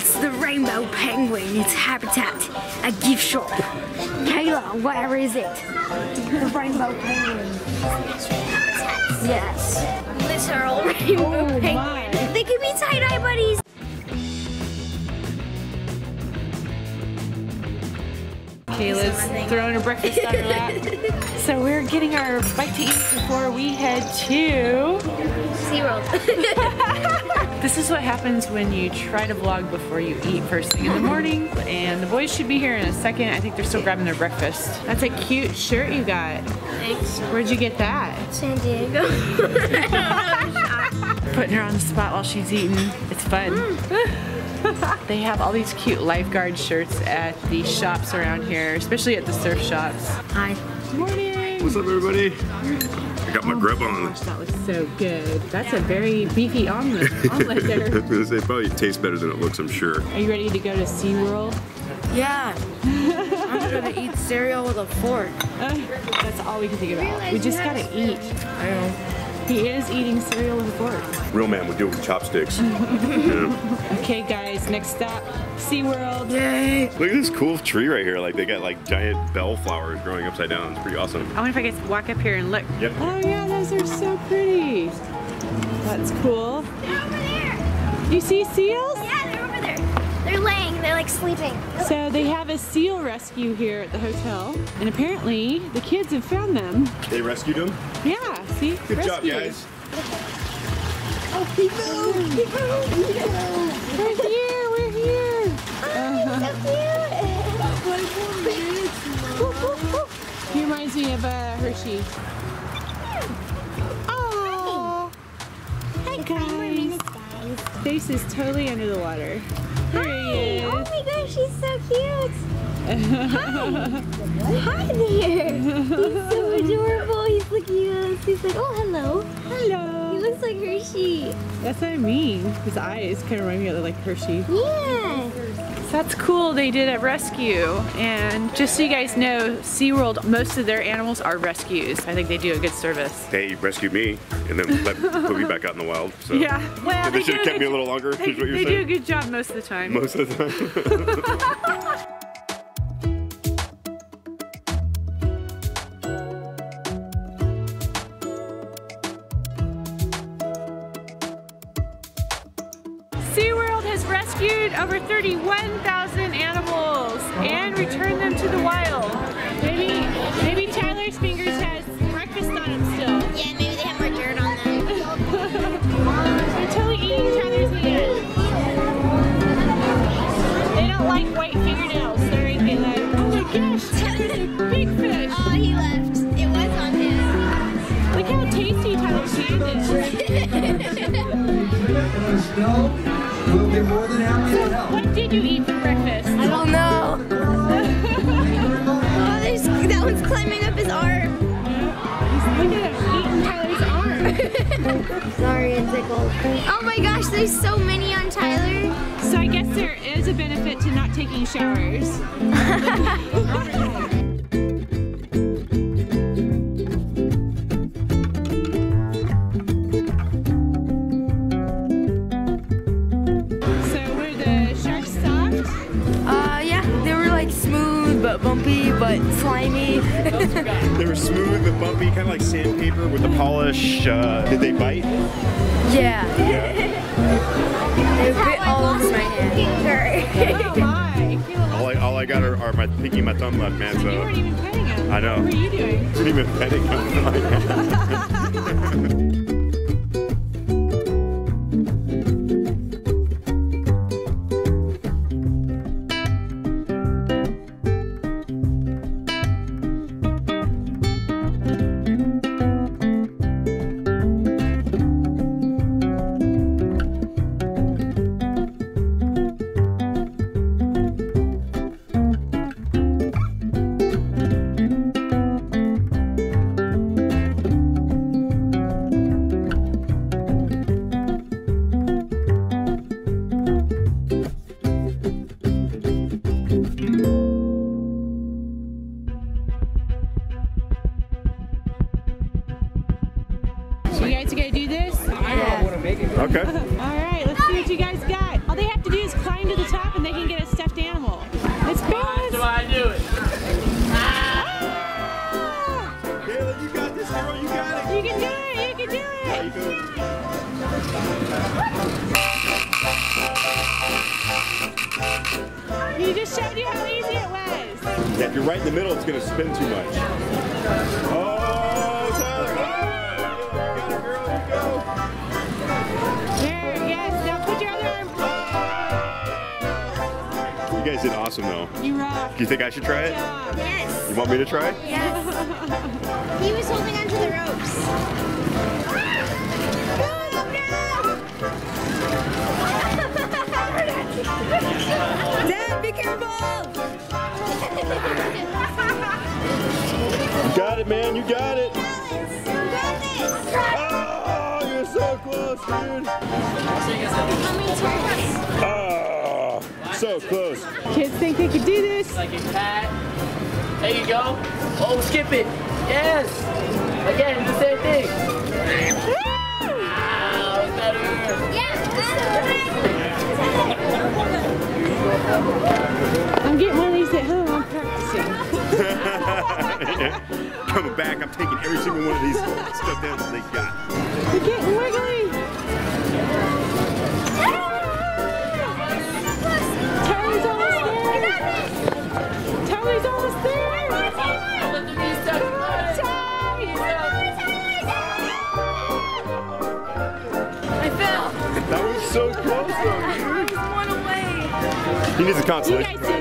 It's the rainbow penguin. It's habitat, a gift shop. Kayla, where is it? The rainbow penguin. Yes. Literal oh, rainbow Oh, penguin. my. They could be tie-dye buddies. Kayla's throwing her breakfast on her lap. So we're getting our bite to eat before we head to. SeaWorld. This is what happens when you try to vlog before you eat first thing in the morning. And the boys should be here in a second. I think they're still grabbing their breakfast. That's a cute shirt you got. Thanks. Where'd you get that? San Diego. Putting her on the spot while she's eating. It's fun. Mm. They have all these cute lifeguard shirts at the shops around here, especially at the surf shops. Hi. Morning. What's up, everybody? I got my oh grub on. Gosh, that looks so good. That's a very beefy omelet, omelet there. it probably tastes better than it looks, I'm sure. Are you ready to go to SeaWorld? Yeah. I'm gonna eat cereal with a fork. That's all we can think about. We just gotta eat. I know. He is eating cereal with a fork. Real man would do it with chopsticks. yeah. Okay, guys, next stop, SeaWorld. Yay. Look at this cool tree right here. Like they got like giant bell flowers growing upside down. It's pretty awesome. I wonder if I could walk up here and look. Yep. Oh yeah, those are so pretty. That's cool. They're over there. You see seals? They're laying. They're like sleeping. So they have a seal rescue here at the hotel, and apparently the kids have found them. They rescued him. Yeah, see? Good job, Rescue. guys. We're here, we're here. He reminds me of uh, Hershey. Oh, Hi, guys. Face is totally under the water. He Oh my gosh, he's so cute. Hi. Hi there. He's so adorable. He's looking at us. He's like, oh, hello. Hello. He looks like Hershey. That's what I mean. His eyes kind of remind me of like Hershey. Yeah. That's cool they did a rescue. And just so you guys know, SeaWorld, most of their animals are rescues. I think they do a good service. They rescued me and then let, put me back out in the wild. So Yeah, well, they should do have kept me a little longer. They, is what you're they do a good job most of the time. Most of the time. rescued over 31,000 animals and returned them to the wild. Maybe, maybe Tyler's fingers has breakfast on them still. Yeah, maybe they have more dirt on them. They're totally eating Tyler's hand. They don't like white fingernails. They're eating like, oh my gosh, Tyler's a big fish. Oh, he left. It was on him. Look how tasty Tyler's hand is. We'll be more than happy to help. What did you eat for breakfast? I don't know. Oh, there's, that one's climbing up his arm. Look at him eating Tyler's arm. Sorry, it tickled. Oh my gosh, there's so many on Tyler. So I guess there is a benefit to not taking showers. but bumpy but slimy. they were smooth but bumpy, kind of like sandpaper with the polish. Uh, did they bite? yeah. They bit all over my hand. Oh my! All I, all I got are, are my pinky and my thumb left, man. you weren't So even petting him. I know. What were you doing? I didn't even petting him. Okay. All right, let's see what you guys got. All they have to do is climb to the top and they can get a stuffed animal. It's Bailey's. do I do it? Ah! Kayla, you got this, girl. You got it. You can do it. You can do it. Yeah, you, it. just showed you how easy it was. Yeah, if you're right in the middle, it's going to spin too much. Oh. Arm. You awesome, though. You rock. Do you think I should try it? Yes. You want me to try it? He was holding onto the ropes. Dad, be careful! You got it, man. You got it. Oh, you're so close, dude. So close. Kids think they can do this. like a cat. There you go. Oh, skip it. Yes. Again, the same thing. Ah, better. I'm getting one of these at home. I'm practicing. Coming back, I'm taking every single one of these stuffed animals they got. He needs a consolation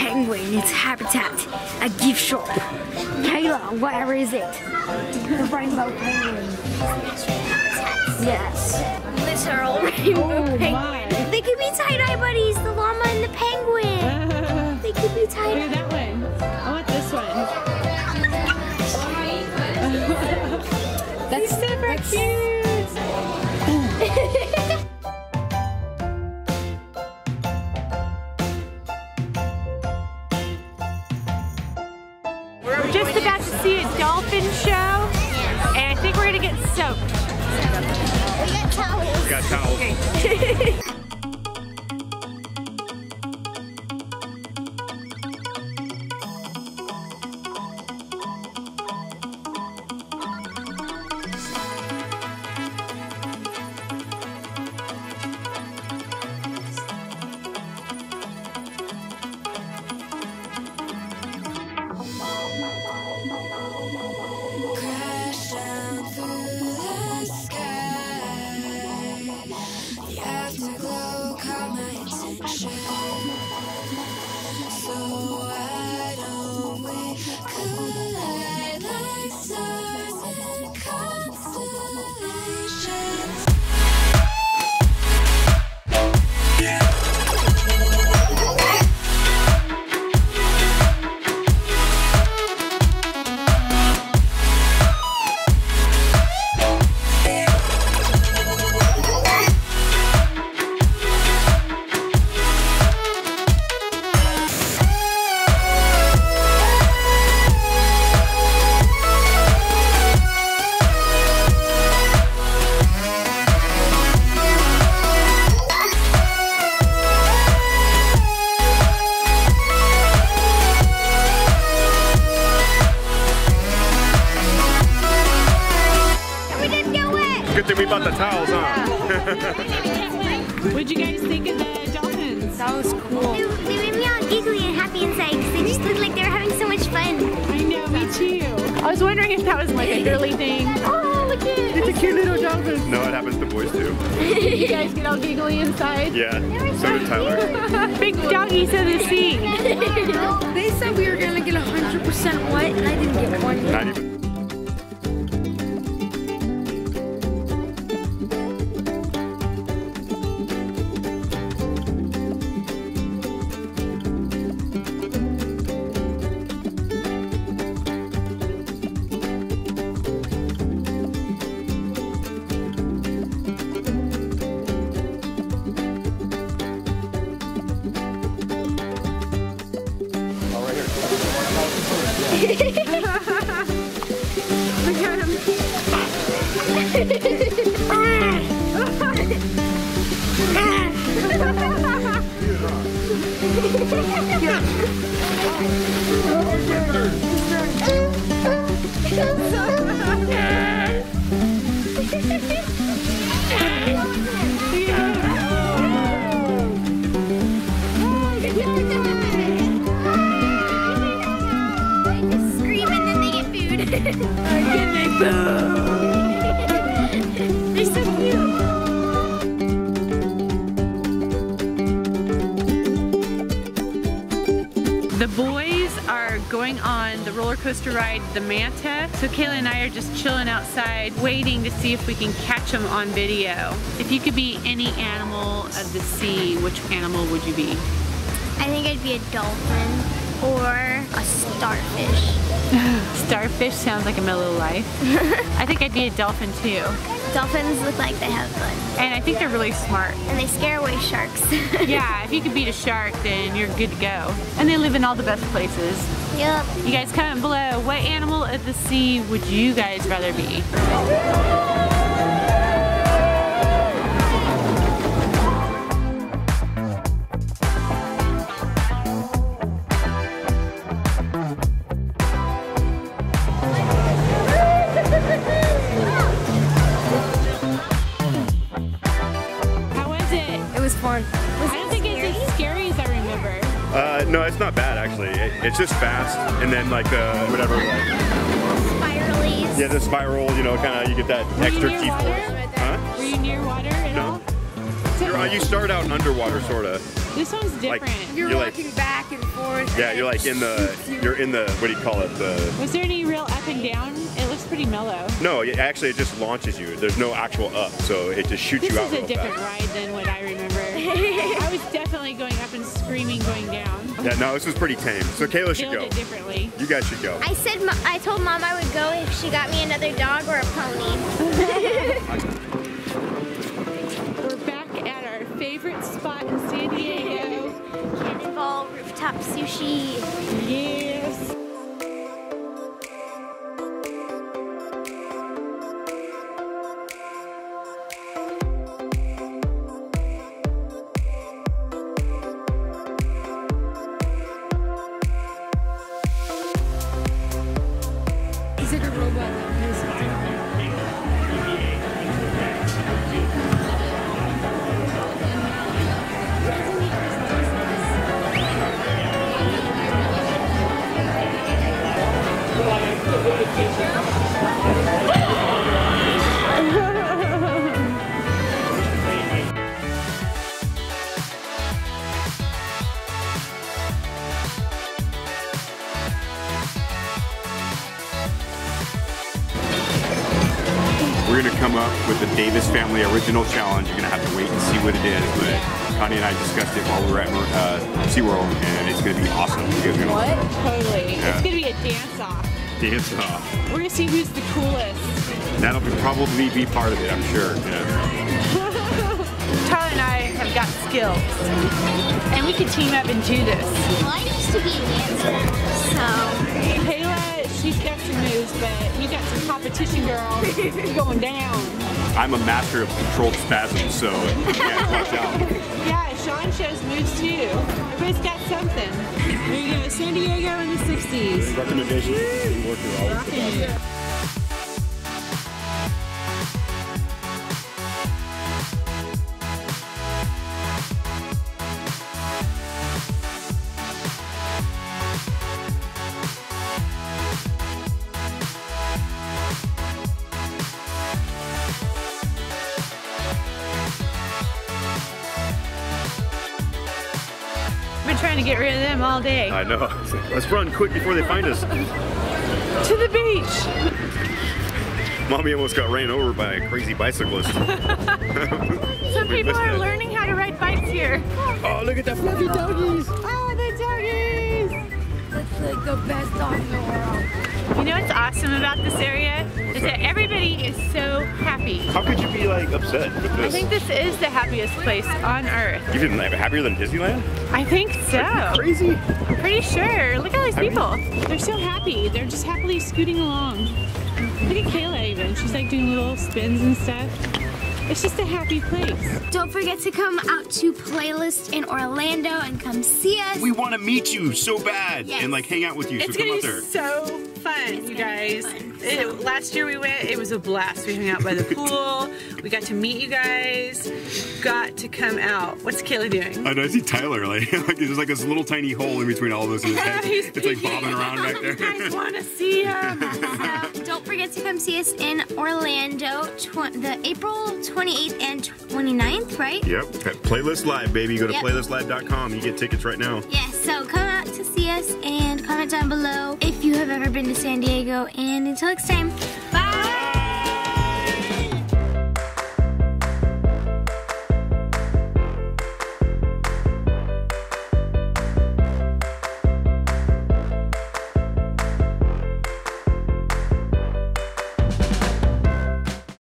penguin. Its habitat. A gift shop. Kayla, where is it? The rainbow penguin. Yes. Literal rainbow Oh, penguin. my. They could be tie-dye buddies, the llama and the penguin. They could be tie-dye. at that one. I want this one. That's super cute. Dolphin show, and I think we're gonna get soaked. We got towels. Got towels. Crash What'd you guys think of the dolphins? That was cool. They, they made me all giggly and happy inside because they just looked like they were having so much fun. I know, me too. I was wondering if that was like a girly thing. Oh, look at it. It's a cute little dolphin. No, it happens to boys too. You guys get all giggly inside. Yeah, so did Tyler. Big doggies of the sea. They said we were gonna get 100% wet, and I didn't get one yet. Not even. On the roller coaster ride, the Manta. So Kayla and I are just chilling outside, waiting to see if we can catch them on video. If you could be any animal of the sea, which animal would you be? I think I'd be a dolphin or a starfish. Starfish sounds like a mellow life. I think I'd be a dolphin too. Dolphins look like they have fun. And I think they're really smart. And they scare away sharks. Yeah, if you could beat a shark, then you're good to go. And they live in all the best places. Yep. You guys comment below, what animal of the sea would you guys rather be? It's just fast, and then like the whatever, like, yeah, the spiral. You know, kind of you get that Were you extra near teeth water? force. Huh? Were you near water at No. all? You're, uh, you start out in underwater, sorta. This one's Like- different. You're, You're like- walking back and forth. Yeah, and you're like in the, you're in the, what do you call it? The Was there any real up and down? It looks pretty mellow. no, it, actually it just launches you. There's no actual up, so it just shoots This you out This is a real different fast. ride than what I remember. I was definitely going up and screaming going down. Yeah, no, this was pretty tame. So Kayla should go. it differently. You guys should go. I said I told mom I would go if she got me another dog or a pony. We're back at our favorite spot in San Diego. Cannonball rooftop sushi. Yes. Connie and I discussed it while we were at uh, SeaWorld, and it's gonna be awesome. You guys are gonna What? Totally. Yeah. It's gonna be a dance off. dance off. We're gonna see who's the coolest. That'll be, probably be part of it, I'm sure. Yeah. Tyler and I have got skills. And we could team up and do this. Well, I used to be a dancer, so Kayla, she's got some moves, but you got some competition girls going down. I'm a master of controlled spasms, so yeah, watch out. Yeah, Shawn shows moves too. Everybody's got something. There you go, San Diego in the 60s. Recommendations. Trying to get rid of them all day. I know. Let's run quick before they find us. To the beach. Mommy almost got ran over by a crazy bicyclist. Some people are learning how to ride bikes here. Oh, look at that fluffy doggies. Oh, the doggies! That's like the best dog in the world. You know what's awesome about this area? Is that everybody is so happy. How could you be like upset with I think this is the happiest place on earth. Even like, happier than Disneyland? I think so. Crazy. I'm pretty sure. Look at all these I people. They're so happy. They're just happily scooting along. Look at Kayla even. She's like doing little spins and stuff. It's just a happy place. Don't forget to come out to Playlist in Orlando and come see us. We want to meet you so bad Yes. and like hang out with you. It's so come gonna out be there. so fun, you guys. It- last year we went, it was a blast. We hung out by the pool. We got to meet you guys. Got to come out. What's Kayla doing? I know, I see Tyler, like, like there's like this little tiny hole in between all of us in his head. He's It's like bobbing around back You guys there. want to see him? Forget to come see us in Orlando, tw- the April 28th and 29th, right? yep, at Playlist Live, baby. Go to Yep. playlistlive.com. You get tickets right now. Yes, so come out to see us and comment down below if you have ever been to San Diego. And until next time,